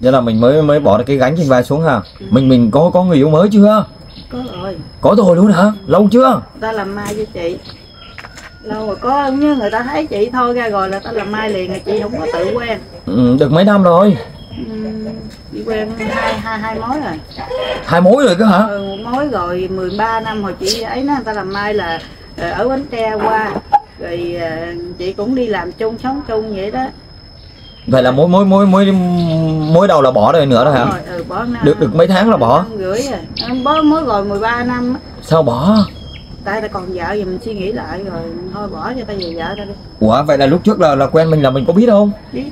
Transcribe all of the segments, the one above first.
Thế là mình mới mới bỏ được cái gánh trên vai xuống hả? Mình mình có có người yêu mới chưa? có rồi Có rồi luôn hả? Lâu chưa? ta làm mai cho chị lâu rồi có như người ta thấy chị thôi ra rồi là ta làm mai liền rồi chị không có tự quen Ừ, được mấy năm rồi? Chị quen hai hai hai mối rồi Hai mối rồi cơ hả? ừ, một mối rồi 13 năm hồi chị ấy nó người ta làm mai là ờ, ở bến tre qua rồi ờ, chị cũng đi làm chung sống chung vậy đó Vậy là mối mối mối mối mối đầu là bỏ rồi nữa rồi hả? rồi ừ, bỏ năm, Được được mấy tháng là bỏ? năm rưỡi rồi Ờ, bó mới rồi 13 năm á. Sao bỏ? tại ta còn vợ thì mình suy nghĩ lại rồi thôi bỏ cho ta về vợ ta đi Ủa vậy là lúc trước là là quen mình là mình có biết không? biết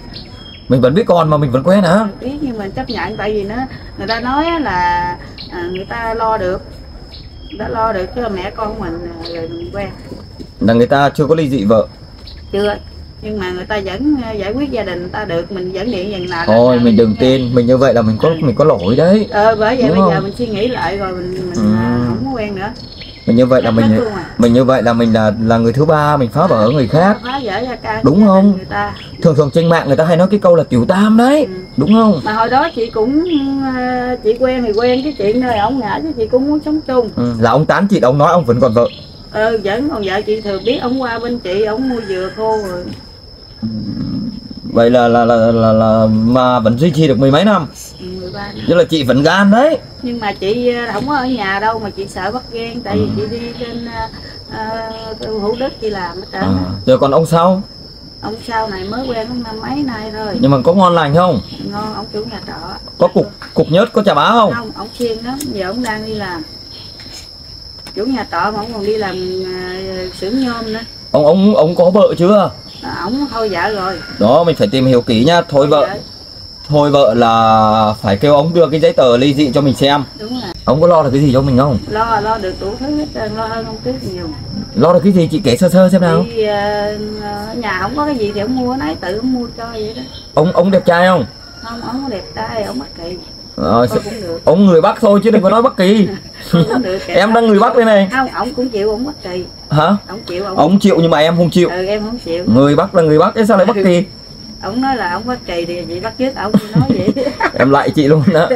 Mình vẫn biết con mà mình vẫn quen hả? biết nhưng mà chấp nhận tại vì nó người ta nói là à, người ta lo được ta lo được chứ mẹ con mình à, rồi mình quen Là người ta chưa có ly dị vợ. chưa nhưng mà người ta vẫn à, giải quyết gia đình người ta được mình vẫn điện dần nào Thôi mình đừng tin, mình như vậy là mình có mình có lỗi đấy. ờ bởi vậy Đúng bây giờ không? mình suy nghĩ lại rồi mình mình Ừ. à, không có quen nữa Mình như vậy là mình à. mình như vậy là mình là là người thứ ba mình phá vỡ người khác. phá vỡ Đúng không? Thường thường trên mạng người ta hay nói cái câu là tiểu tam đấy, Ừ. đúng không? mà hồi đó chị cũng à, chị quen thì quen chứ chuyện nơi ổng ngã chứ chị cũng muốn sống chung Ừ, là ông tán chị ông nói ông vẫn còn vợ. ờ vẫn còn vợ chị thường biết ổng qua bên chị ổng mua dừa khô rồi Vậy là là là là, là mà vẫn duy trì được mười mấy năm. 13 năm. Tức là chị vẫn gan đấy. nhưng mà chị ờ, không có ở nhà đâu mà chị sợ bắt ghen tại vì Ừ. chị đi trên uh, hữu đất chị làm hết trơn À, rồi còn ông sau ông sau này mới quen cũng năm mấy nay thôi nhưng mà có ngon lành không? ngon ông chủ nhà trọ Có cục cục nhớt có chà bá không? không ông siêng lắm giờ ông đang đi làm chủ nhà trọ mà ông còn đi làm uh, xưởng nhôm nữa Ông ông ông có vợ chưa? Ổng thôi vợ rồi Đó mình phải tìm hiểu kỹ nhá. Thôi vợ, thôi vợ là phải kêu ông đưa cái giấy tờ ly dị cho mình xem. đúng rồi Ông có lo được cái gì cho mình không? lo lo được đủ thứ hết trơn lo hơn ông trước nhiều Lo được cái gì chị kể sơ sơ xem nào. đi ờ, ở nhà không có cái gì thì ông mua nấy tự ông mua cho vậy đó Ông ông đẹp trai không? không ông đẹp trai ông bất kỳ Ờ, cũng được ông người Bắc thôi chứ đừng có nói Bắc Kỳ. Em đang người Bắc đây này. không ổng cũng chịu ổng bất kỳ Hả? ổng chịu ổng Ông chịu nhưng mà em không chịu. ừ em không chịu Người Bắc là người Bắc, thế sao lại Bắc Kỳ? ổng nói là ổng bất kỳ thì chị bắt ổng thì nói vậy Em lại chị luôn đó.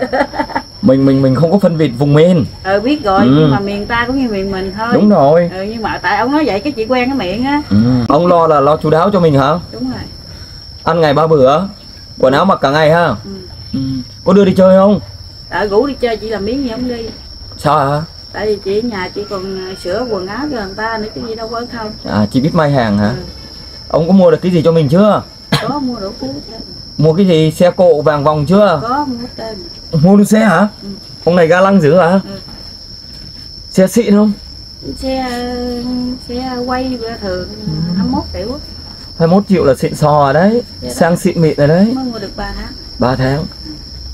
Mình mình mình không có phân biệt vùng miền. ờ biết rồi Ừ. nhưng mà miền ta cũng như miền mình thôi Đúng rồi. ừ nhưng mà tại ổng nói vậy cái chị quen cái miệng á Ừ. Ông lo là lo chú đáo cho mình hả? đúng rồi Ăn ngày ba bữa, quần áo mặc cả ngày ha. ừ. Ừ. Có đưa đi chơi không? tại rủ đi chơi chị làm miếng gì không đi Sao hả? tại vì chị ở nhà chị còn sửa quần áo cho người ta nữa chứ gì đâu có không À chị biết may hàng hả? ừ. Ông có mua được cái gì cho mình chưa? có mua đủ thứ hết trơn. Mua cái gì? Xe cộ vàng vòng chưa? có mua trơn Mua được xe hả? Ừ. Ông này ga lăng dữ hả? Ừ. Xe xịn không? xe xe quay thường 21 triệu á. 21 triệu là xịn sò rồi đấy. Dạ đó. Sang xịn mịn rồi đấy. mới mua được 3 tháng 3 tháng.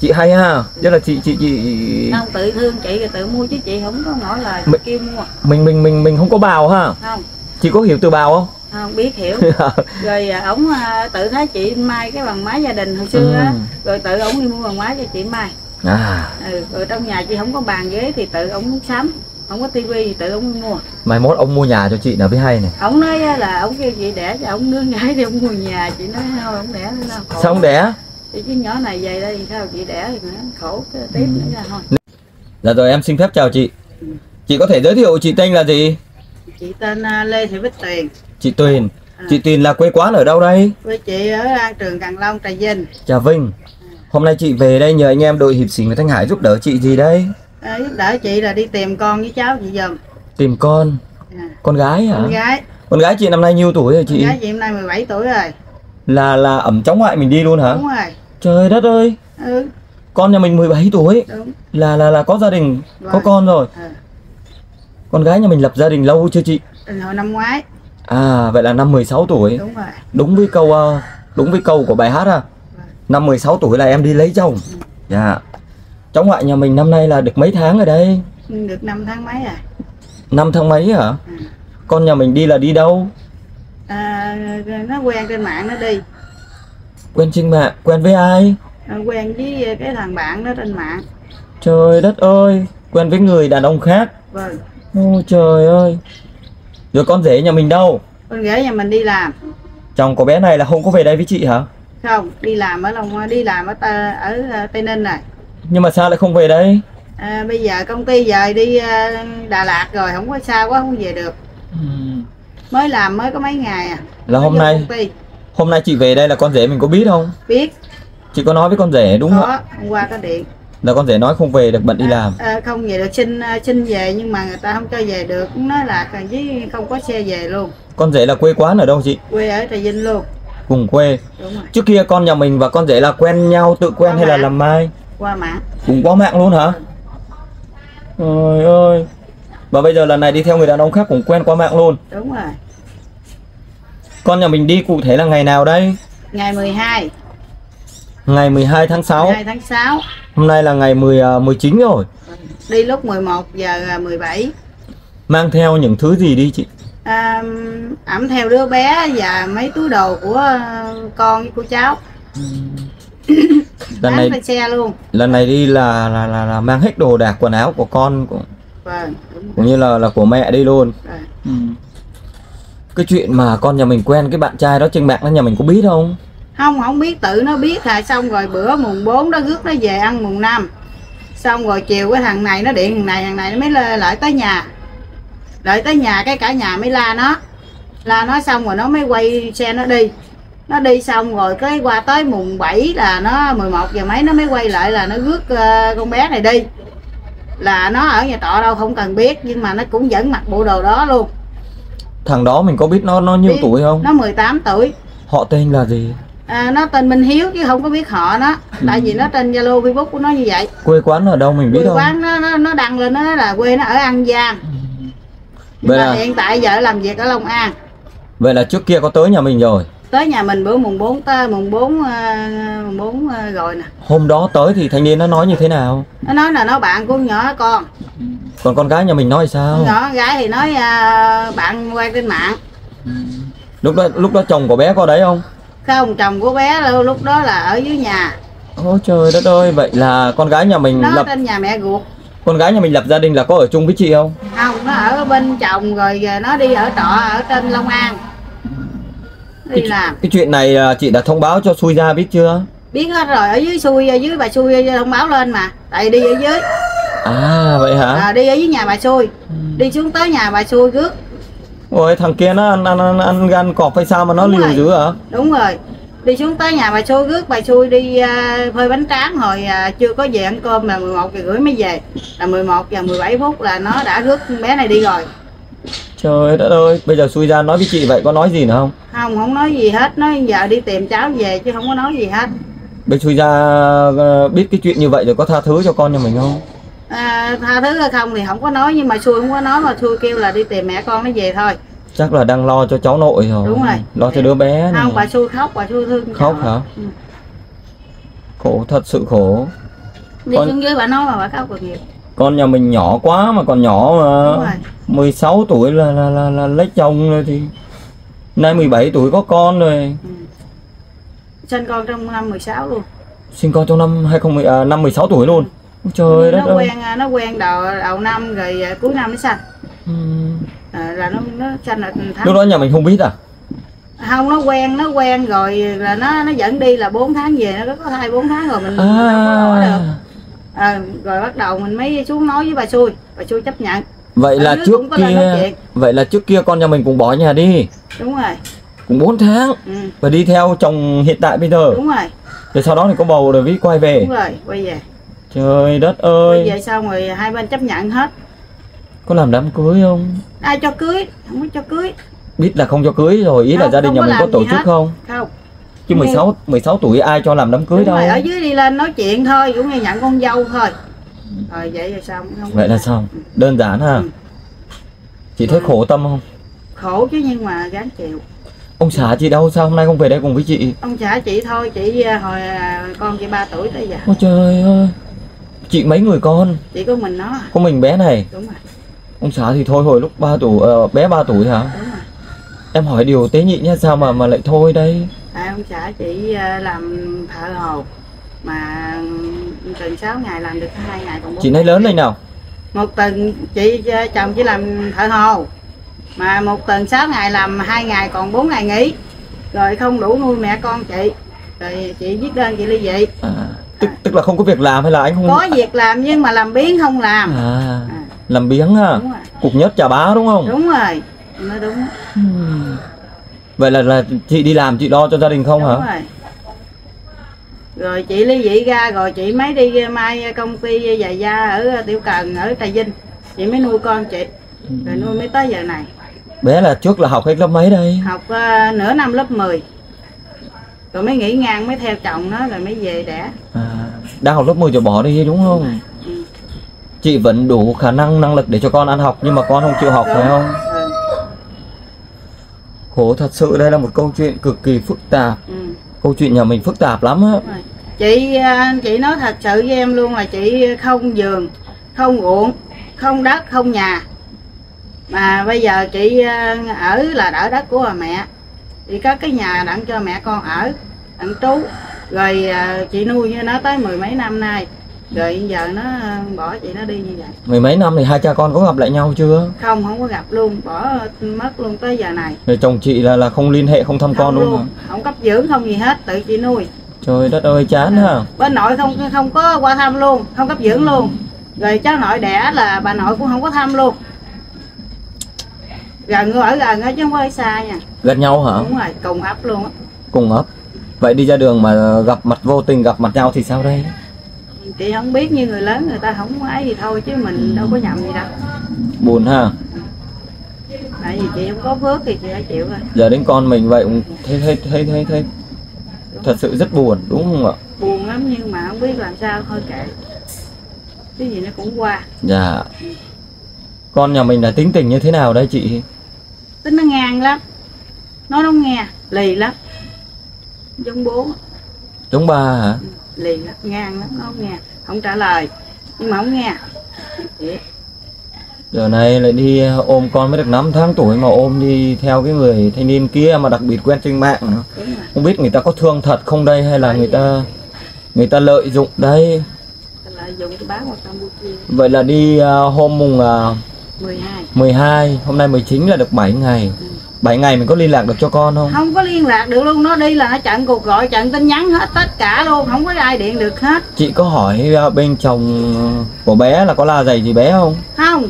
Chị hay ha. Tức là chị chị chị không tự thương chị rồi tự mua chứ chị không có ngỏ lời Mình- kêu mua mình mình mình mình không có bào ha. không Chị có hiểu từ bào không? không biết hiểu rồi à, ổng à, tự thấy chị may cái bằng máy gia đình hồi xưa á Ừ. rồi tự ổng đi mua bằng máy cho chị may à, ừ, rồi trong nhà chị không có bàn ghế thì tự ổng sắm không có tivi thì tự ổng mua mai mốt ông mua nhà cho chị là mới hay này. ổng nói á là ổng kêu chị đẻ cho ổng nương gái thì ổng mua nhà chị nói thôi ổng đẻ nữa đâu Sao không đẻ? Thì cái nhỏ này về đây thì sao chị đẻ thì nữa khổ tiếp nữa ra thôi Dạ rồi em xin phép chào chị. Chị có thể giới thiệu chị tên là gì? chị tên à, Lê Thị Bích Tuyền Chị Tuyền. À. Chị Tuyền là quê quán ở đâu đây? với chị ở An Trường Càng Long Trà Vinh Trà Vinh. Hôm nay chị về đây nhờ anh em đội hiệp sĩ người Thanh Hải giúp đỡ chị gì đây? à, giúp đỡ chị là đi tìm con với cháu chị dùm Tìm con. à, Con gái hả? con gái Con gái chị năm nay nhiêu tuổi rồi con chị? gái chị hôm nay 17 tuổi rồi Là là ẩm cháu ngoại mình đi luôn hả? đúng rồi Trời đất ơi. ừ Con nhà mình 17 tuổi đúng là là là có gia đình, có Vâng. con rồi. ừ. Con gái nhà mình lập gia đình lâu chưa chị? Từ hồi năm ngoái À vậy là năm 16 tuổi. đúng rồi Đúng với câu ờ, đúng với câu của bài hát à. Năm 16 tuổi là em đi lấy chồng. Dạ. Cháu ngoại nhà mình năm nay là được mấy tháng rồi đây? được 5 tháng mấy à Năm tháng mấy hả? Ừ. Con nhà mình đi là đi đâu? à, nó quen trên mạng nó đi Quen trên mạng, quen với ai? Nó quen với cái thằng bạn đó trên mạng Trời đất ơi, quen với người đàn ông khác. vâng Ôi trời ơi. Rồi con rể nhà mình đâu? con gái nhà mình đi làm Chồng của bé này là không có về đây với chị hả? không đi làm ở Long đi làm ở ta, ở ờ, Tây Ninh này Nhưng mà sao lại không về đây? à, bây giờ công ty dời đi ờ, Đà Lạt rồi không có xa quá không về được mới làm mới có mấy ngày à Là Mới hôm nay. Hôm nay chị về đây là con rể mình có biết không? biết Chị có nói với con rể đúng không? hôm qua có điện Là con rể nói không về được bận đi làm à, không về được xin ờ, xin về nhưng mà người ta không cho về được nói là với không có xe về luôn Con rể là quê quán ở đâu chị? quê ở Trà Vinh luôn Cùng quê đúng rồi Trước kia con nhà mình và con rể là quen nhau tự quen Qua hay là mạng. làm mai? qua mạng Cùng qua mạng luôn hả? Trời ơi Và bây giờ lần này đi theo người đàn ông khác cũng quen qua mạng luôn đúng rồi Con nhà mình đi cụ thể là ngày nào đây? ngày 12 Ngày 12 tháng 6 12 tháng 6 Hôm nay là ngày 10, à, 19 rồi. Đi lúc 11 giờ 17 Mang theo những thứ gì đi chị? à, ẩm theo đứa bé và mấy túi đồ của ờ, con với của cháu. Lần này xe luôn. lần này đi là là, là, là mang hết đồ đạc quần áo của con cũng, vâng cũng như là là của mẹ đi luôn. Rồi. Cái chuyện mà con nhà mình quen cái bạn trai đó trên mạng đó, nhà mình có biết không? không không biết, tự nó biết là xong rồi, bữa mùng 4 đó rước nó về ăn mùng 5 xong rồi chiều cái thằng này nó điện thằng này thằng này nó mới lê- lại tới nhà. Lại tới nhà cái cả nhà mới la nó. La nó xong rồi nó mới quay xe nó đi. Nó đi xong rồi cái qua tới mùng 7 là nó 11 giờ mấy nó mới quay lại là nó rước ờ, con bé này đi. Là nó ở nhà trọ đâu không cần biết, nhưng mà nó cũng vẫn mặc bộ đồ đó luôn. Thằng đó mình có biết nó nó nhiêu Biết. tuổi không? nó 18 tuổi Họ tên là gì? à, nó tên Minh Hiếu chứ không có biết họ nó tại vì nó trên Zalo Facebook của nó như vậy Quê quán ở đâu mình biết quê không? quán nó, nó nó đăng lên nó là quê nó ở An Giang nhưng Vậy là hiện tại giờ làm việc ở Long An vậy là trước kia có tới nhà mình rồi. Tới nhà mình bữa mùng 4 tới mùng 4 uh, mùng 4 uh, rồi nè Hôm đó tới thì thanh niên nó nói như thế nào? nó nói là nó bạn của nhỏ con Còn con gái nhà mình nói sao? nhỏ gái thì nói à, bạn quen trên mạng Lúc đó lúc đó chồng của bé có đấy không? không chồng của bé lúc- đó là ở dưới nhà Ôi trời đất ơi, vậy là con gái nhà mình nó lập trên nhà mẹ ruột con gái nhà mình lập gia đình là có ở chung với chị không? không nó ở bên chồng rồi nó đi ở trọ ở trên Long An đi làm. Cái chuyện này à, chị đã thông báo cho xui ra biết chưa? biết hết rồi ở dưới xui ở dưới bà xui thông báo lên mà. Tại đi ở dưới. À vậy hả? à, đi ở dưới nhà bà xui. Đi xuống tới nhà bà xui rước Ôi thằng kia nó ăn ăn ăn, ăn gan cọp hay sao mà nó Đúng liều rồi. dữ hả? đúng rồi. Đi xuống tới nhà bà xui rước bà xui đi à, phơi bánh tráng hồi à, chưa có về ăn cơm là 11 giờ rưỡi mới về. Là 11 giờ 17 phút là nó đã rước bé này đi rồi Trời đất ơi, bây giờ xui ra nói với chị vậy có nói gì nữa không? không không nói gì hết nói giờ đi tìm cháu về chứ không có nói gì hết Bây xui ra ờ, biết cái chuyện như vậy rồi có tha thứ cho con nhà mình không? à, tha thứ hay không thì không có nói nhưng mà xui không có nói mà xui kêu là đi tìm mẹ con nó về thôi Chắc là đang lo cho cháu nội rồi. Đúng rồi. Lo cho đứa bé này. không bà xui khóc bà xui thương Khóc cháu. hả? Ừ. Khổ thật sự khổ. đi Con- xuống dưới bà nói mà bà khóc còn nhiều Con nhà mình nhỏ quá mà còn nhỏ đúng mà. rồi 16 tuổi là là là, là lấy chồng rồi thì nay 17 tuổi có con rồi. ừ. sinh con trong năm 16 luôn Sinh con trong năm 2010 à, năm 16 tuổi luôn. Ôi Trời đất nó ơi. quen à, nó quen đầu đầu năm rồi à, cuối năm nó sanh Ừm. à, là nó nó sanh là tháng Lúc đó nhà mình không biết à? không nó quen nó quen rồi là nó nó dẫn đi là 4 tháng về nó có thai 4 tháng rồi mình, mình đâu có được À. rồi bắt đầu mình mới xuống nói với bà xui. Bà xui chấp nhận. Vậy là Ở dưới trước kia vậy là trước kia con nhà mình cũng bỏ nhà đi, đúng rồi. Cũng 4 tháng. Ừ, và đi theo chồng hiện tại bây giờ. đúng rồi. Rồi sau đó thì có bầu rồi mới quay về. đúng rồi quay về. Trời đất quay ơi, về xong rồi hai bên chấp nhận hết. Có làm đám cưới không? ai cho cưới? Không có cho cưới. Biết là không cho cưới rồi, ý là Không, gia đình nhà mình có tổ chức hết. không? không Chứ 16 16 tuổi ai cho làm đám cưới đúng đâu. rồi ở dưới đi lên nói chuyện thôi cũng như nhận con dâu thôi rồi vậy rồi xong không Vậy là xong, đơn giản ha. Ừ. Chị thấy khổ tâm không? khổ chứ nhưng mà gán chịu Ông xã chị đâu sao hôm nay không về đây cùng với chị? ông xã chị thôi chị à, hồi à, con chị 3 tuổi tới giờ Ôi trời ơi. Chị mấy người con? chỉ có mình nó. Có mình bé này. đúng rồi Ông xã thì thôi hồi lúc 3 tuổi ờ, bé 3 tuổi hả? đúng rồi Em hỏi điều tế nhị nhá sao mà mà lại thôi đây? À, ông xã chị à, làm thợ hồ mà tuần 6 ngày làm được hai ngày còn Chị nói lớn lên nào. một tuần chị à, chồng chỉ làm thợ hồ mà một tuần 6 ngày làm hai ngày còn 4 ngày nghỉ. Rồi không đủ nuôi mẹ con chị rồi chị viết đơn chị ly dị. À, tức tức là không có việc làm hay là anh không có việc làm nhưng mà làm biến không làm. À à, làm biếng à? Đúng rồi. Cục nhất chà bá đúng không? Đúng rồi. Nói đúng. Hmm. Vậy là là chị đi làm chị lo cho gia đình không đúng hả? rồi. Rồi chị ly dị ra rồi chị mới đi mai công ty giày da ở tiểu cần ở trà vinh. Chị mới nuôi con chị. Rồi nuôi mới tới giờ này. Bé là trước là học hết lớp mấy đây? Học ờ, nửa năm lớp 10 rồi mới nghỉ ngang mới theo chồng nó rồi mới về đẻ. À, đang học lớp 10 rồi bỏ đi đúng không? Ừ. chị vẫn đủ khả năng năng lực để cho con ăn học nhưng mà con không chịu học phải không? ừ. Khổ thật sự đây là một câu chuyện cực kỳ phức tạp. Ừ. câu chuyện nhà mình phức tạp lắm á. Chị à, chị nói thật sự với em luôn là chị không giường không ruộng không đất không nhà. Mà bây giờ chị à, ở là ở đất của bà mẹ. Thì có cái nhà đặng cho mẹ con ở đặng trú. Rồi à, chị nuôi như nó tới mười mấy năm nay rồi giờ nó bỏ chị nó đi như vậy. Mười mấy năm thì hai cha con có gặp lại nhau chưa? Không không có gặp luôn bỏ mất luôn tới giờ này. Rồi chồng chị là là không liên hệ không thăm con không luôn hả? không cấp dưỡng không gì hết tự chị nuôi. Trời đất ơi chán ha. Bên nội không không có qua thăm luôn không cấp dưỡng luôn. Rồi cháu nội đẻ là bà nội cũng không có thăm luôn. Gần ở gần á chứ không có ở xa nha. Gần nhau hả? Đúng rồi cùng ấp luôn á. Cùng ấp. Vậy đi ra đường mà gặp mặt vô tình gặp mặt nhau thì sao đây chị không biết như người lớn người ta không ấy gì thôi chứ mình đâu có nhầm gì đâu. Buồn ha? Tại vì chị không có phước thì chị phải chịu thôi. Giờ đến con mình vậy cũng thấy thấy thấy thấy thấy. Thật sự rất buồn đúng không ạ? Buồn lắm nhưng mà không biết làm sao thôi kệ. Cái gì nó cũng qua. Dạ. Con nhà mình là tính tình như thế nào đây chị? Tính nó ngang lắm. Nó không nghe lì lắm. Giống bố. Giống ba hả lì lắm ngang lắm nó không nghe không trả lời nhưng mà không nghe. Vậy. giờ này lại đi ôm con mới được 5 tháng tuổi mà ôm đi theo cái người thanh niên kia mà đặc biệt quen trên mạng nữa. Không biết người ta có thương thật không đây hay là người ta người ta lợi dụng đây Ta lợi dụng cái bán qua Campuchia. Vậy là đi à, hôm mùng à, 12 12 hôm nay 19 là được 7 ngày 7 ngày mình có liên lạc được cho con không? Không có liên lạc được luôn nó đi là nó chặn cuộc gọi chặn tin nhắn hết tất cả luôn không có ai điện được hết. Chị có hỏi à, bên chồng của bé là có la giày gì bé không? Không.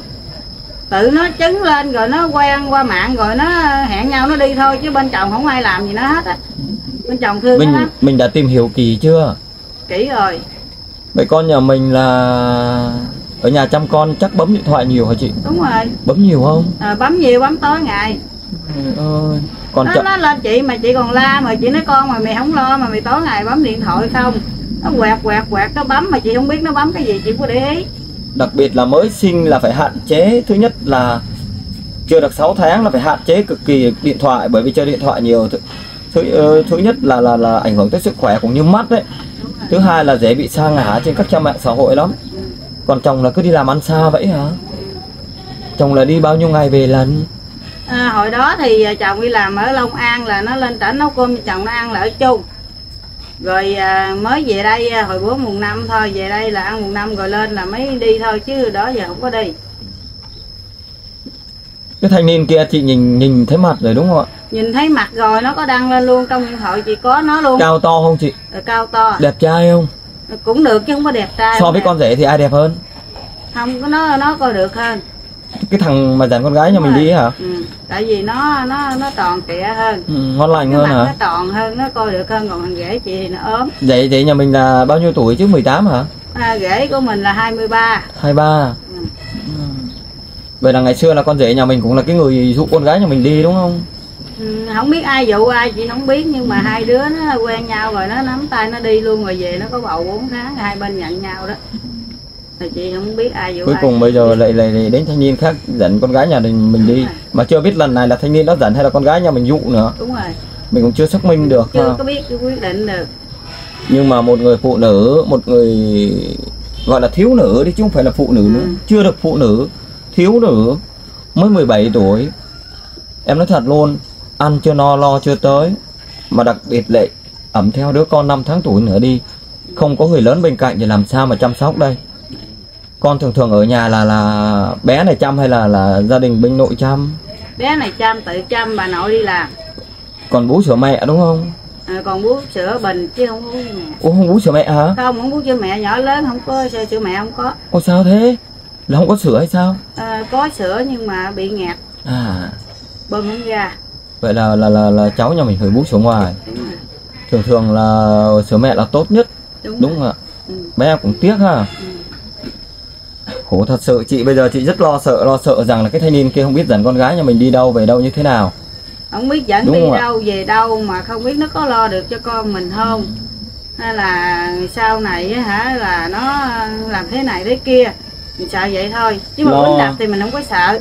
Tự nó chứng lên rồi nó quen qua mạng rồi nó hẹn nhau nó đi thôi chứ bên chồng không ai làm gì nó hết á. Bên chồng thương nó mình lắm. mình đã tìm hiểu kỳ chưa? Kỹ rồi. Vậy con nhà mình là ở nhà chăm con chắc bấm điện thoại nhiều hả chị? Đúng rồi. Bấm nhiều không? À, bấm nhiều bấm tối ngày Ơi. Còn nó nó lên chị mà chị còn la mà chị nói con mà mày không lo mà mày tối ngày bấm điện thoại không? Nó quẹt quẹt quẹt nó bấm mà chị không biết nó bấm cái gì chị có để ý. Đặc biệt là mới sinh là phải hạn chế thứ nhất là chưa được 6 tháng là phải hạn chế cực kỳ điện thoại bởi vì chơi điện thoại nhiều. Thứ, thứ, ờ, thứ nhất là là là ảnh hưởng tới sức khỏe cũng như mắt đấy. Thứ hai là dễ bị sa ngã trên các trang mạng xã hội lắm. Ừ. còn chồng là cứ đi làm ăn xa vậy hả? Chồng là đi bao nhiêu ngày về lần À, hồi đó thì à, chồng đi làm ở Long An là nó lên tỉnh nấu cơm cho chồng nó ăn là ở chung rồi à, mới về đây à, hồi bữa mùng năm thôi về đây là ăn mùng năm rồi lên là mới đi thôi chứ đó giờ không có đi. Cái thanh niên kia chị nhìn nhìn thấy mặt rồi đúng không ạ? Nhìn thấy mặt rồi nó có đăng lên luôn trong điện thoại chị có nó luôn. Cao to không chị? Rồi cao to. Đẹp trai không? Cũng được chứ không có đẹp trai so với con rể thì ai đẹp hơn? Không có nó nó coi được hơn cái thằng mà dàn con gái nhà mình đi hả? Ừ. tại vì nó nó nó tròn trịa hơn. Ừ, ngon lành cái hơn mặt nó hả tròn hơn nó coi được hơn còn thằng rể chị thì nó ốm. Vậy vậy nhà mình là bao nhiêu tuổi chứ? 18 hả? À, rể của mình là 23 23 ừ. vậy là ngày xưa là con rể nhà mình cũng là cái người dụ con gái nhà mình đi đúng không? Ừ, không biết ai dụ ai chị không biết nhưng mà hai đứa nó quen nhau rồi nó nắm tay nó đi luôn rồi về nó có bầu 4 tháng hai bên nhận nhau đó thì chị không biết ai dụ cuối ai cùng bây giờ lại lại, lại đến thanh niên khác dẫn con gái nhà mình mình đi. rồi. mà chưa biết lần này là thanh niên đó dẫn hay là con gái nhà mình dụ nữa. Đúng rồi. Mình cũng chưa xác minh được chưa ha. có biết cái quyết định được. Nhưng mà một người phụ nữ một người gọi là thiếu nữ đi chứ không phải là phụ nữ nữa. Ừ. chưa được phụ nữ thiếu nữ mới 17 tuổi. Em nói thật luôn ăn chưa no lo chưa tới. Mà đặc biệt lại ẩm theo đứa con 5 tháng tuổi nữa đi. Không có người lớn bên cạnh thì làm sao mà chăm sóc đây con thường thường ở nhà là là bé này chăm hay là là gia đình bên nội chăm bé này chăm tự chăm bà nội đi làm còn bố sửa mẹ đúng không à, còn bú sữa bình chứ không bú sữa mẹ Ủa không bú sữa mẹ hả? không không bú sữa mẹ nhỏ lớn không có sữa, sữa mẹ không có Ủa sao thế? Là không có sữa hay sao? à, có sữa nhưng mà bị ngạt À bơm không ra vậy là là là, là cháu nhà mình phải bú sữa ngoài. Thường thường là sữa mẹ là tốt nhất, đúng, đúng không ạ? Ừ. Bé cũng tiếc ha. Ừ. Khổ thật sự chị bây giờ chị rất lo sợ lo sợ rằng là cái thanh niên kia không biết dẫn con gái nhà mình đi đâu về đâu như thế nào. không biết dẫn Đúng đi đâu về đâu mà không biết nó có lo được cho con mình không hay là sau này hả là nó làm thế này thế kia mình sợ vậy thôi chứ mà Lo. quýnh đập thì mình không có sợ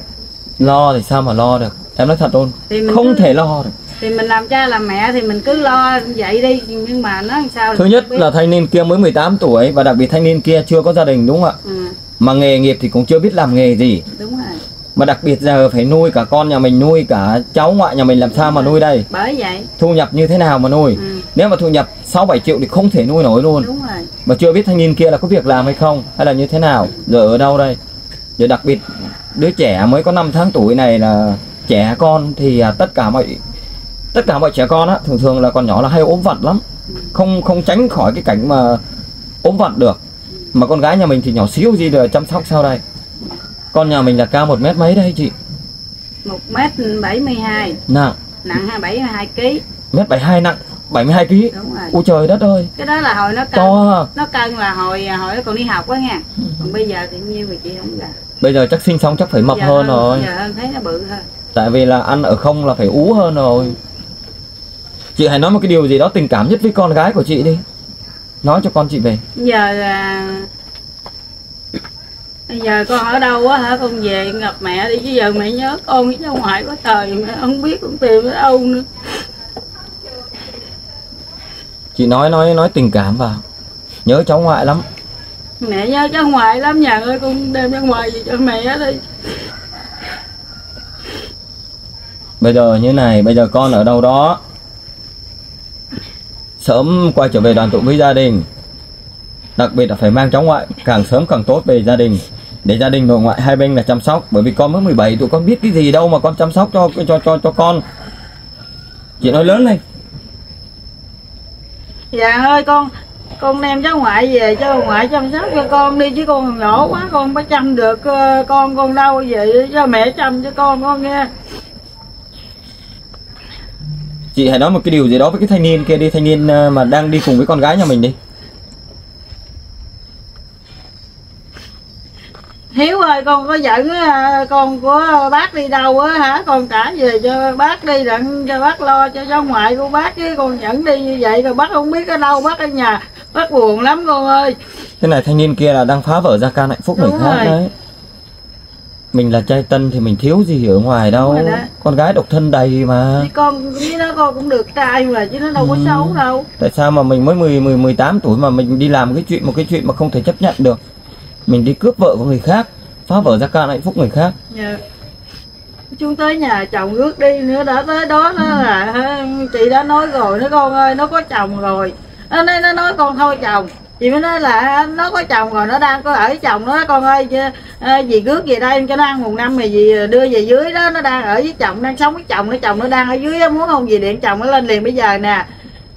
Lo thì sao mà lo được? Em nói thật luôn, không cứ, thể lo được. Thì mình làm cha làm mẹ thì mình cứ lo vậy đi nhưng mà nó làm sao Thứ nhất là thanh niên kia mới 18 tuổi và đặc biệt thanh niên kia chưa có gia đình đúng không ạ? ừ, Mà nghề nghiệp thì cũng chưa biết làm nghề gì. đúng rồi Mà đặc biệt giờ phải nuôi cả con nhà mình nuôi cả cháu ngoại nhà mình làm sao mà nuôi đây? bởi vậy Thu nhập như thế nào mà nuôi? ừ, Nếu mà thu nhập 6 7 triệu thì không thể nuôi nổi luôn. đúng rồi Mà chưa biết thanh niên kia là có việc làm hay không hay là như thế nào? Giờ ở đâu đây? Giờ đặc biệt đứa trẻ mới có 5 tháng tuổi này là trẻ con thì à, tất cả mọi tất cả mọi trẻ con á thường thường là còn nhỏ là hay ốm vặt lắm. Không không tránh khỏi cái cảnh mà ốm vặt được. Mà con gái nhà mình thì nhỏ xíu gì rồi chăm sóc sao đây? Con nhà mình là cao một mét mấy đây chị? một mét bảy mươi hai Nặng nặng hai bảy mươi hai ký mét 72 nặng 72 kg. đúng rồi Ôi trời đất ơi, cái đó là hồi nó cân to nó cân là hồi hồi nó còn đi học quá nha còn bây giờ thì nhiêu thì chị không ra Bây giờ chắc sinh xong chắc phải mập giờ hơn rồi. giờ hơn thấy nó bự hơn Tại vì là ăn ở không là phải ú hơn rồi. Chị hãy nói một cái điều gì đó tình cảm nhất với con gái của chị đi. Nói cho con chị về. giờ là bây giờ con ở đâu á hả con về gặp mẹ đi chứ giờ mẹ nhớ con với cháu ngoại quá trời mẹ không biết con tìm ở đâu nữa Chị nói nói nói tình cảm vào. Nhớ cháu ngoại lắm. mẹ nhớ cháu ngoại lắm nhà ơi con đem cháu ngoại về cho mẹ đi Bây giờ như này, bây giờ con ở đâu đó. Sớm quay trở về đoàn tụ với gia đình. Đặc biệt là phải mang cháu ngoại, càng sớm càng tốt về gia đình. Để gia đình nội ngoại hai bên là chăm sóc, bởi vì con mới 17 tụi con biết cái gì đâu mà con chăm sóc cho cho cho cho con. Chị nói lớn lên. dạ ơi, con con đem cháu ngoại về cho ngoại chăm sóc cho con đi, chứ con nhỏ quá, con không có chăm được ờ, con con đâu vậy cho mẹ chăm cho con con nghe Chị hãy nói một cái điều gì đó với cái thanh niên kia đi, thanh niên ờ, mà đang đi cùng với con gái nhà mình đi. Hiếu ơi con có dẫn ờ, con của bác đi đâu á hả con trả về cho bác đi đặng cho bác lo cho cháu ngoại của bác chứ con dẫn đi như vậy rồi bác không biết ở đâu bác ở nhà bác buồn lắm con ơi Thế này thanh niên kia là đang phá vỡ gia can hạnh phúc người Đúng khác rồi. đấy. Mình là trai tân thì mình thiếu gì ở ngoài đâu. Con gái độc thân đầy mà. thì con với nó con cũng được trai mà chứ nó đâu có Ừ. xấu đâu Tại sao mà mình mới 10 10 18 tuổi mà mình đi làm cái chuyện một cái chuyện mà không thể chấp nhận được. Mình đi cướp vợ của người khác, phá vỡ gia can hạnh phúc người khác. Dạ. Chúng tới nhà chồng rước đi nữa đã tới đó nó là hả, chị đã nói rồi nó con ơi nó có chồng rồi nó nói, nó nói con thôi chồng chị mới nói là nó có chồng rồi nó đang có ở với chồng nó con ơi à, dì rước về đây cho nó ăn một năm mà dì đưa về dưới đó. Nó đang ở với chồng đang sống với chồng nó chồng nó đang ở dưới muốn không gì điện chồng nó lên liền bây giờ nè.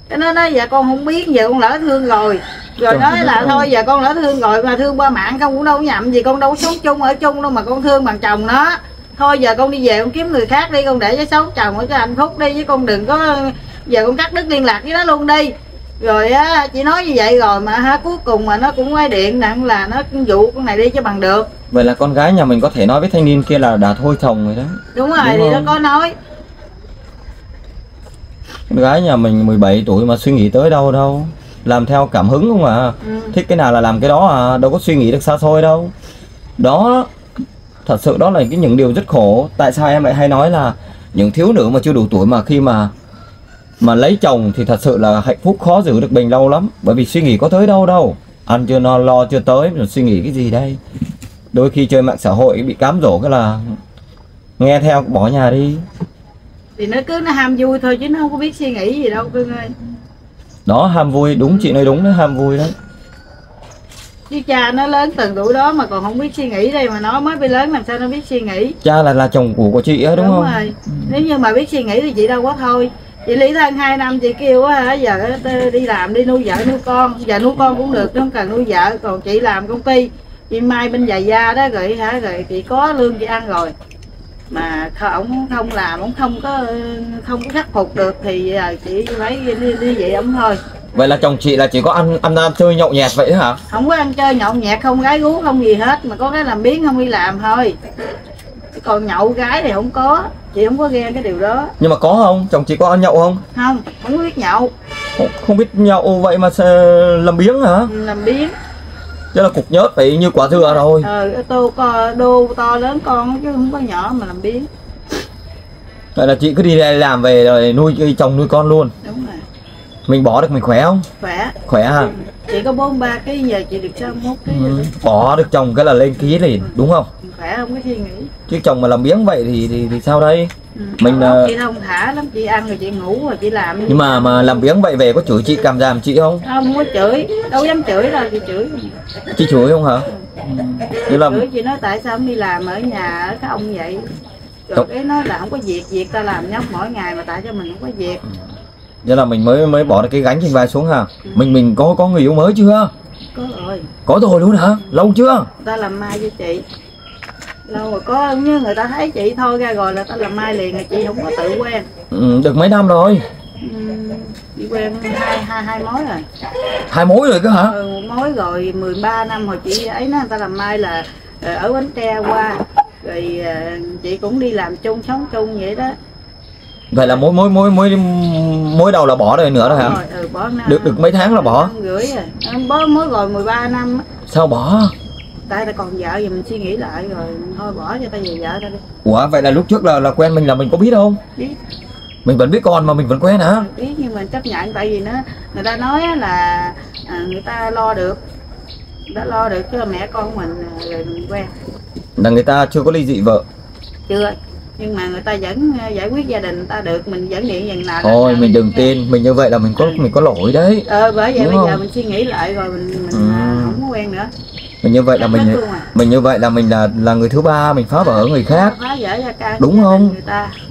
Cái nó nói dạ con không biết giờ con lỡ thương rồi. Rồi Trời nói là thôi giờ con lỡ thương rồi mà thương qua mạng không cũng đâu có nhậm gì. Con đâu có sống chung ở chung đâu mà con thương bằng chồng nó. Thôi giờ con đi về con kiếm người khác đi. Con để cho sống chồng ở cho hạnh phúc đi chứ con đừng có giờ con cắt đứt liên lạc với nó luôn đi rồi á chị nói như vậy rồi mà ha cuối cùng mà nó cũng quay điện nặng là nó dụ con này đi cho bằng được Vậy là con gái nhà mình có thể nói với thanh niên kia là đã thôi chồng rồi đó. đúng rồi Đúng thì nó không? có nói Con gái nhà mình 17 tuổi mà suy nghĩ tới đâu đâu. Làm theo cảm hứng không à. ừ. thích cái nào là làm cái đó à đâu có suy nghĩ được xa xôi đâu đó thật sự đó là cái những điều rất khổ tại sao em lại hay nói là những thiếu nữ mà chưa đủ tuổi mà khi mà mà lấy chồng thì thật sự là hạnh phúc khó giữ được bền lâu lắm. Bởi vì suy nghĩ có tới đâu đâu. Ăn chưa no lo chưa tới rồi suy nghĩ cái gì đây? Đôi khi chơi mạng xã hội bị cám dỗ cái là nghe theo bỏ nhà đi. Thì nó cứ nó ham vui thôi chứ nó không có biết suy nghĩ gì đâu cưng ơi. Đó ham vui. Đúng chị nói đúng đấy ham vui đấy. Chứ cha nó lớn từng tuổi đó mà còn không biết suy nghĩ đây mà nó mới bị lớn làm sao nó biết suy nghĩ? Cha là là chồng của của chị á đúng, không? rồi. Nếu như mà biết suy nghĩ thì chị đâu có thôi chị ly thân 2 năm chị kêu á hả giờ đi làm đi nuôi vợ nuôi con. Giờ nuôi con cũng được không cần nuôi vợ còn chị làm công ty. Chị mai bên giày da đó rồi hả rồi chị có lương chị ăn rồi. Mà ổng không làm ổng không có không có khắc phục được thì giờ chị phải đi, đi vậy ổng thôi. Vậy là chồng chị là chỉ có ăn ăn ăn chơi nhậu nhẹt vậy hả? Không có ăn chơi nhậu nhẹt không gái gú không gì hết mà có cái làm biến không đi làm thôi. Còn nhậu gái thì không có chị không có ghen cái điều đó. Nhưng mà có không? Chồng chị có ăn nhậu không? Không không có biết nhậu. Không, không biết nhậu vậy mà làm biếng hả? Làm biến chứ là cục nhớt phải như quả dừa rồi. ờ tô co đô to lớn con chứ không có nhỏ mà làm biến vậy là chị cứ đi làm về rồi nuôi chồng nuôi con luôn. Đúng rồi. Mình bỏ được mình khỏe không? Khỏe. Khỏe hả? Chị có bốn ba ký giờ chị được sáu mốt ký ừ. bỏ được chồng cái là lên ký liền đúng không khỏe không có suy nghĩ chứ chồng mà làm biếng vậy thì thì, thì sao đây? Ừ. Mình, óc ờ, chị thông thả lắm chị ăn rồi chị ngủ rồi chị làm nhưng mà mà làm biếng vậy về có chửi chị cảm giảm chị không? Không có chửi đâu dám chửi đâu chị chửi. Chị chửi không hả? Như là chửi chị nói tại sao không đi làm ở nhà ở cái ông vậy. Rồi Đúng. cái nói là không có việc việc ta làm nhóc mỗi ngày mà tại sao mình không có việc? Như là mình mới mới bỏ được cái gánh trên vai xuống hả? Mình mình có có người yêu mới chưa? Có rồi. Có rồi luôn hả? Lâu chưa? Ta làm mai cho chị lâu rồi có như người ta thấy chị thôi ra rồi là ta làm mai liền rồi chị không có tự quen. Ừ, được mấy năm rồi. Chị quen hai hai hai mối rồi. Hai mối rồi cơ hả? Ừ, một mối rồi 13 năm hồi chị ấy nói người ta làm mai là ờ, ở bánh tre qua. Rồi ờ, chị cũng đi làm chung sống chung vậy đó. Vậy là mối mối mối mối mối đầu là bỏ rồi nữa rồi hả? Rồi ừ, bỏ năm, được được mấy tháng là bỏ? năm rưỡi rồi. Ờ, mới rồi 13 năm sao bỏ tại ta còn vợ thì mình suy nghĩ lại rồi thôi bỏ cho ta về vợ ta đi. Ủa vậy là lúc trước là là quen mình là mình có biết không? Biết. Mình vẫn biết con mà mình vẫn quen hả? Biết nhưng mình chấp nhận tại vì nó người ta nói là à, người ta lo được. Ta lo được cho mẹ con mình à, rồi mình quen. Là người ta chưa có ly dị vợ. Chưa nhưng mà người ta vẫn à, giải quyết gia đình người ta được mình vẫn điện dần nào là thôi mình đừng tin mình như vậy là mình có mình có lỗi đấy. Ờ bởi vậy Đúng bây giờ không? mình suy nghĩ lại rồi mình mình Ừ. à, không có quen nữa mình như vậy là mình à. mình như vậy là mình là là người thứ ba mình phá vỡ người khác Đúng không?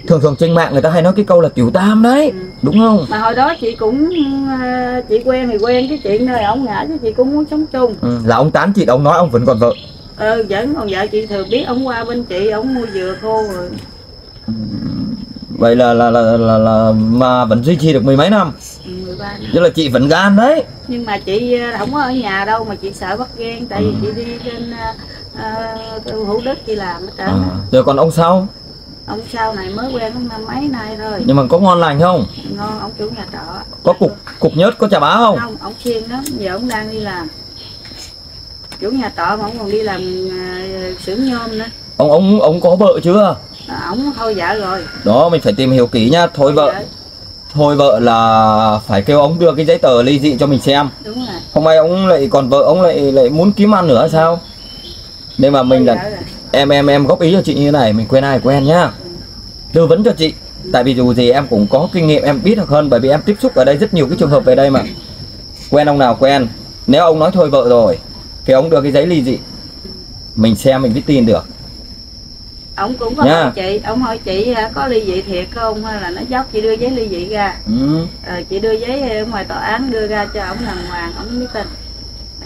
thường thường trên mạng người ta hay nói cái câu là tiểu tam đấy Ừ. đúng không mà hồi đó chị cũng à, chị quen thì quen cái chuyện nơi ổng ngã chứ chị cũng muốn sống chung ừ. là ông tán chị ông nói ông vẫn còn vợ ờ vẫn còn vợ chị thường biết ổng qua bên chị ổng mua dừa khô rồi vậy là là là là, là mà vẫn duy trì được mười mấy năm 13 năm tức là chị vẫn gan đấy. Nhưng mà chị ờ, không có ở nhà đâu mà chị sợ bắt ghen tại vì Ừ. chị đi trên uh, hữu đức chị làm hết trơn à. rồi còn ông sau? Ông sau này mới quen cũng năm mấy nay thôi nhưng mà có ngon lành không? Ngon ông chủ nhà trọ. Có cục cục nhớt có chà bá không? Không ông siêng lắm giờ ông đang đi làm. Chủ nhà trọ mà ông còn đi làm uh, xưởng nhôm nữa. Ông ông ông có vợ chưa? À, ổng thôi vợ rồi. Đó mình phải tìm hiểu kỹ nhá thôi vợ thôi vợ là phải kêu ông đưa cái giấy tờ ly dị cho mình xem. Đúng rồi. Không may ông lại còn vợ ông lại lại muốn kiếm ăn nữa sao? Nên mà mình là em em em góp ý cho chị như thế này mình quen ai quen nhá. Tư vấn cho chị. Tại vì dù gì em cũng có kinh nghiệm em biết được hơn bởi vì em tiếp xúc ở đây rất nhiều cái trường hợp về đây mà. Quen ông nào quen. Nếu ông nói thôi vợ rồi thì ông đưa cái giấy ly dị. Mình xem mình biết tin được ông cũng có Nha. hỏi chị ông hỏi chị hả, có ly dị thiệt không hay là nó dốc chị đưa giấy ly dị ra. Ừ. Ờ, chị đưa giấy ở ngoài tòa án đưa ra cho ông đàng hoàng ông mới tin.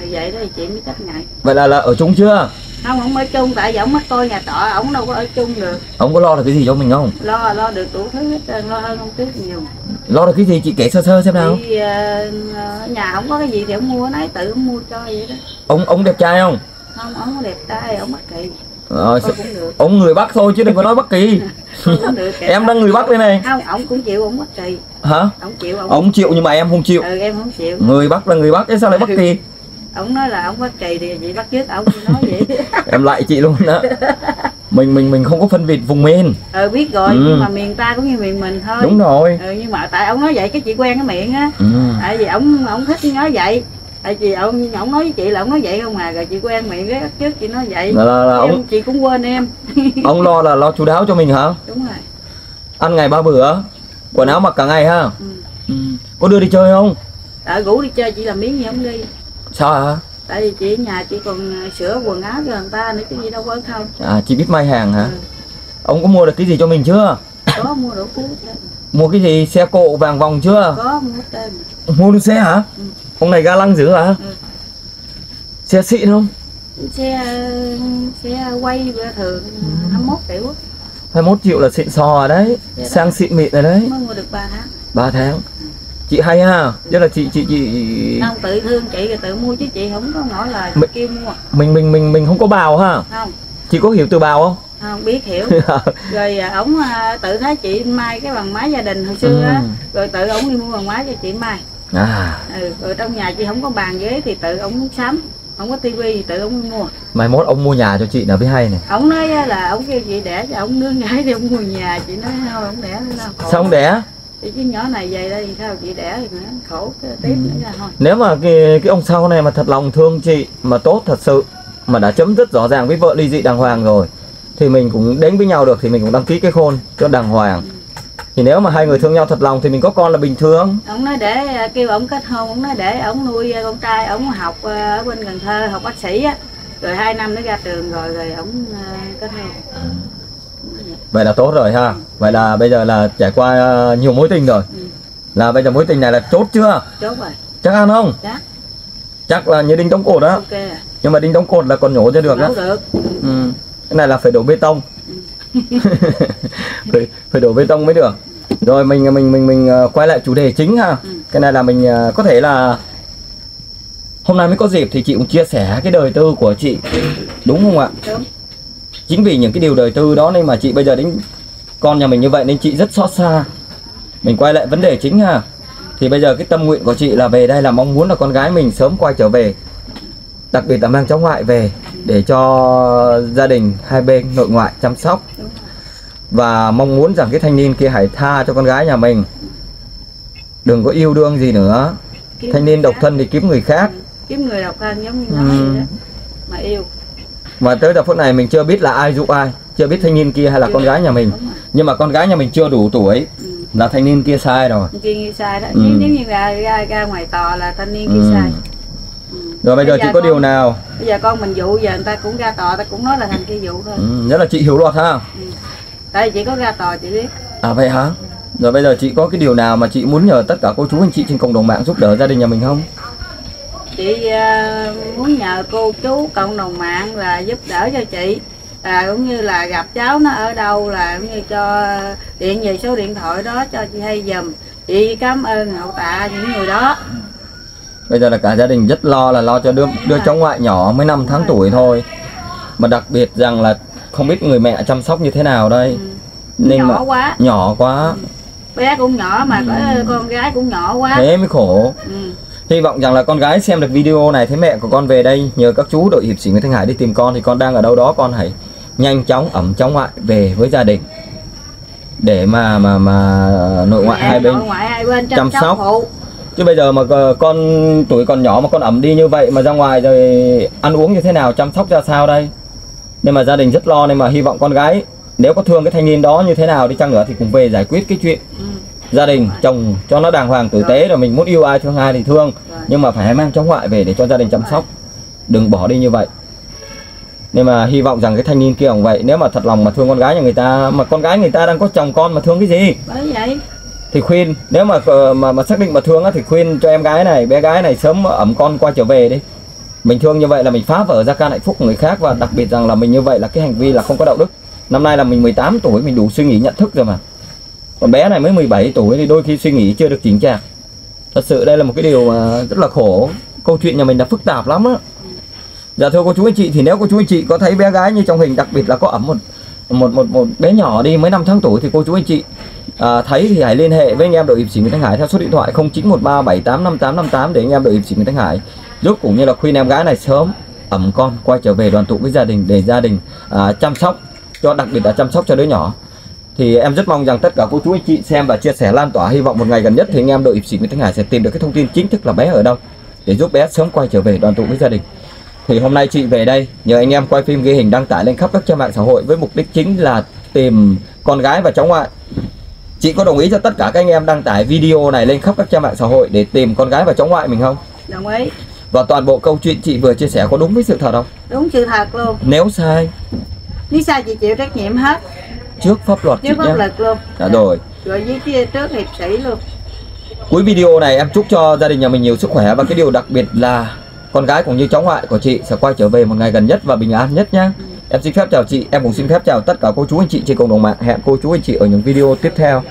Ờ, vậy đó thì chị mới chấp nhận. Vậy là là ở chung chưa? Không ông ở chung tại vì ông mắc coi nhà trọ ông đâu có ở chung được. Ông có lo được cái gì cho mình không? Lo lo được đủ thứ hết trơn, lo hơn ông trước nhiều. Lo được cái gì chị kể sơ sơ xem nào. Thì ờ, ở nhà không có cái gì thì ông mua nấy tự ông mua cho vậy đó. Ông ông đẹp trai không? Không ông đẹp trai ông mắc kỳ Ờ, coi cũng được. ông người bắc thôi chứ đừng có nói bắc kỳ. Em đang người bắc đây này. Không ông cũng chịu ông mắc kỳ. Hả? Ông chịu ông ông chịu nhưng mà em không chịu. Ừ em không chịu. Người bắc là người bắc chứ sao lại bắc kỳ? Ông nói là ông bắt kỳ thì chị bắt trước ông nói vậy. Em lại chị luôn đó mình mình mình không có phân biệt vùng miền. Ờ biết rồi Ừ. nhưng mà miền ta cũng như miền mình thôi. Đúng rồi. Ừ, nhưng mà tại ông nói vậy cái chị quen cái miệng á. Ừ. tại vì ông ông thích nói vậy tại vì ông ông nói với chị là ông nói vậy không à rồi chị quen miệng cái trước chị nói vậy. Là, là, là em, ông chị cũng quên em. Ông lo là lo chú đáo cho mình hả? Đúng rồi. Ăn ngày ba bữa quần áo mặc cả ngày ha? Ừ. ừ. có đưa đi chơi không? Tại rủ đi chơi chị làm miếng gì không đi? Sao hả? Tại vì chị ở nhà chị còn ờ, sửa quần áo cho người ta nữa chứ gì đâu có không à chị biết may hàng hả? Ừ. ông có mua được cái gì cho mình chưa? Có mua đồ cú mua cái gì? Xe cộ vàng vòng chưa? Có mua tên mua được xe hả? Ừ. ông này ga lăng dữ hả? Ừ. xe xịn không? Xe xe quay thường 21 triệu. á. 21 triệu là xịn sò rồi đấy. Dạ đó. sang xịn mịn rồi đấy. Mới mua được 3 tháng. 3 tháng. Chị hay ha. Tức là chị chị chị không tự thương chị rồi tự mua chứ chị không có ngỏ lời Mình- kêu mua. mình mình mình mình không có bào ha. Không. Chị có hiểu từ bào không? Không biết hiểu. Rồi à, ổng à, tự thấy chị may cái bằng máy gia đình hồi xưa á. Ừ. rồi tự ổng đi mua bằng máy cho chị may à. Ừ, rồi trong nhà chị không có bàn ghế thì tự ổng sắm. Không có tivi thì tự đi mua. Mai mốt ông mua nhà cho chị là mới hay này ổng nói là ổng kêu chị đẻ cho ổng đứa gái thì ổng mua nhà. Chị nói thôi ổng đẻ nữa sao không đẻ? Thì chứ nhỏ này về đây sao chị đẻ thì nó khổ cái tiếp nữa ra thôi. Nếu mà cái cái ông sau này mà thật lòng thương chị mà tốt thật sự mà đã chấm dứt rõ ràng với vợ ly dị đàng hoàng rồi thì mình cũng đến với nhau được thì mình cũng đăng ký cái khôn cho đàng hoàng thì nếu mà hai người thương nhau thật lòng thì mình có con là bình thường. Ổng nói để à, kêu ổng kết hôn ổng nói để ổng nuôi à, con trai ổng học à, ở bên Cần Thơ học bác sĩ á. Rồi hai năm nó ra trường rồi rồi ổng à, kết hôn. Vậy. Là tốt rồi ha. Vậy là bây giờ là trải qua nhiều mối tình rồi. Ừ. là bây giờ mối tình này là chốt chưa? Chốt rồi. Chắc ăn không? Chắc chắc là như đinh đóng cột đó ok à. nhưng mà đinh đóng cột là còn nhổ cho được á. Nấu được. Ừ. cái này là phải đổ bê tông phải, phải đổ bê tông mới được. Rồi mình mình mình mình ờ, quay lại chủ đề chính ha. Ừ. cái này là mình ờ, có thể là hôm nay mới có dịp thì chị cũng chia sẻ cái đời tư của chị. Đúng không ạ? Đúng. Chính vì những cái điều đời tư đó nên mà chị bây giờ đến con nhà mình như vậy nên chị rất xót xa. Mình quay lại vấn đề chính ha. Thì bây giờ cái tâm nguyện của chị là về đây là mong muốn là con gái mình sớm quay trở về. Đặc biệt là mang cháu ngoại về để cho gia đình hai bên nội ngoại chăm sóc và mong muốn rằng cái thanh niên kia hãy tha cho con gái nhà mình đừng có yêu đương gì nữa Kiếm thanh niên độc khác. thân thì kiếm người khác kiếm người độc thân giống như Ừ. đó mà yêu và tới giờ phút này mình chưa biết là ai dụ ai chưa biết thanh niên kia hay là Chưa. con gái nhà mình nhưng mà con gái nhà mình chưa đủ tuổi ừ. là thanh niên kia sai rồi kia sai đó Ừ. nếu, như ra, ra ra ngoài tòa là thanh niên Ừ. kia sai ừ. Rồi bây giờ chị có con, điều nào? bây giờ con mình dụ giờ người ta cũng ra tòa ta cũng nói là thằng kia dụ thôi. Ừ, nhất là chị hiểu luật ha? Tại vì chỉ có ra tòa chị biết. À vậy hả? Rồi bây giờ chị có cái điều nào mà chị muốn nhờ tất cả cô chú anh chị trên cộng đồng mạng giúp đỡ gia đình nhà mình không? Chị ờ, muốn nhờ cô chú cộng đồng mạng là giúp đỡ cho chị. Là cũng như là gặp cháu nó ở đâu là cũng như cho điện về số điện thoại đó cho chị hay dùm. Chị cảm ơn hậu tạ những người đó bây giờ là cả gia đình rất lo là lo cho đứa đứa cháu ngoại nhỏ mới 5 tháng tuổi thôi. Mà đặc biệt rằng là không biết người mẹ chăm sóc như thế nào đây. Ừ. nên nhỏ mà quá. nhỏ quá. Bé cũng nhỏ mà Ừ. con gái cũng nhỏ quá. Thế mới khổ. Ừ. Hy vọng rằng là con gái xem được video này thấy mẹ của con về đây nhờ các chú đội hiệp sĩ Nguyễn Thanh Hải đi tìm con thì con đang ở đâu đó con hãy nhanh chóng ẩm cháu ngoại về với gia đình. Để mà mà mà nội ngoại Mẹ, hai bên ngoại hai bên chăm, chăm sóc, sóc. Chứ bây giờ mà con tuổi còn nhỏ mà con ẩm đi như vậy mà ra ngoài rồi ăn uống như thế nào chăm sóc ra sao đây? Nên mà gia đình rất lo nên mà hy vọng con gái nếu có thương cái thanh niên đó như thế nào đi chăng nữa thì cùng về giải quyết cái chuyện ừ. gia đình chồng cho nó đàng hoàng tử tế rồi mình muốn yêu ai thương ai thì thương. Rồi. nhưng mà phải mang cháu ngoại về để cho gia đình chăm sóc. Đừng bỏ đi như vậy. Nên mà hy vọng rằng cái thanh niên kia cũng vậy. Nếu mà thật lòng mà thương con gái nhà người ta mà con gái người ta đang có chồng con mà thương cái gì? Bởi vậy thì khuyên, nếu mà ờ, mà mà xác định mà thương á, thì khuyên cho em gái này, bé gái này sớm ẩm con qua trở về đi. Mình thương như vậy là mình phá vỡ gia can hạnh phúc của người khác và đặc biệt rằng là mình như vậy là cái hành vi là không có đạo đức. Năm nay là mình 18 tuổi, mình đủ suy nghĩ nhận thức rồi mà. Còn bé này mới 17 tuổi thì đôi khi suy nghĩ chưa được chỉnh chạc thật sự đây là một cái điều mà rất là khổ. Câu chuyện nhà mình đã phức tạp lắm á. Dạ thưa cô chú anh chị, thì nếu cô chú anh chị có thấy bé gái như trong hình, đặc biệt là có ẩm một một một một bé nhỏ đi mới 5 tháng tuổi thì cô chú anh chị à, thấy thì hãy liên hệ với anh em đội hiệp sĩ Nguyễn Thanh Hải theo số điện thoại 0913785858 để anh em đội hiệp sĩ Nguyễn Thanh Hải. Giúp cũng như là khuyên em gái này sớm ẩm con quay trở về đoàn tụ với gia đình để gia đình à, chăm sóc cho đặc biệt là chăm sóc cho đứa nhỏ. Thì em rất mong rằng tất cả cô chú anh chị xem và chia sẻ lan tỏa hy vọng một ngày gần nhất thì anh em đội hiệp sĩ Nguyễn Thanh Hải sẽ tìm được cái thông tin chính thức là bé ở đâu để giúp bé sớm quay trở về đoàn tụ với gia đình thì hôm nay chị về đây nhờ anh em quay phim ghi hình đăng tải lên khắp các trang mạng xã hội với mục đích chính là tìm con gái và cháu ngoại. Chị có đồng ý cho tất cả các anh em đăng tải video này lên khắp các trang mạng xã hội để tìm con gái và cháu ngoại mình không? Đồng ý. Và toàn bộ câu chuyện chị vừa chia sẻ có đúng với sự thật không? Đúng sự thật luôn. Nếu sai? Nếu sai chị chịu trách nhiệm hết. Trước pháp luật trước pháp nhé. luật luôn. Dạ rồi. Rồi với kia trước hiệp sĩ luôn. Cuối video này em chúc cho gia đình nhà mình nhiều sức khỏe và cái điều đặc biệt là con gái cũng như cháu ngoại của chị sẽ quay trở về một ngày gần nhất và bình an nhất nhé Em xin phép chào chị, em cũng xin phép chào tất cả cô chú anh chị trên cộng đồng mạng. Hẹn cô chú anh chị ở những video tiếp theo.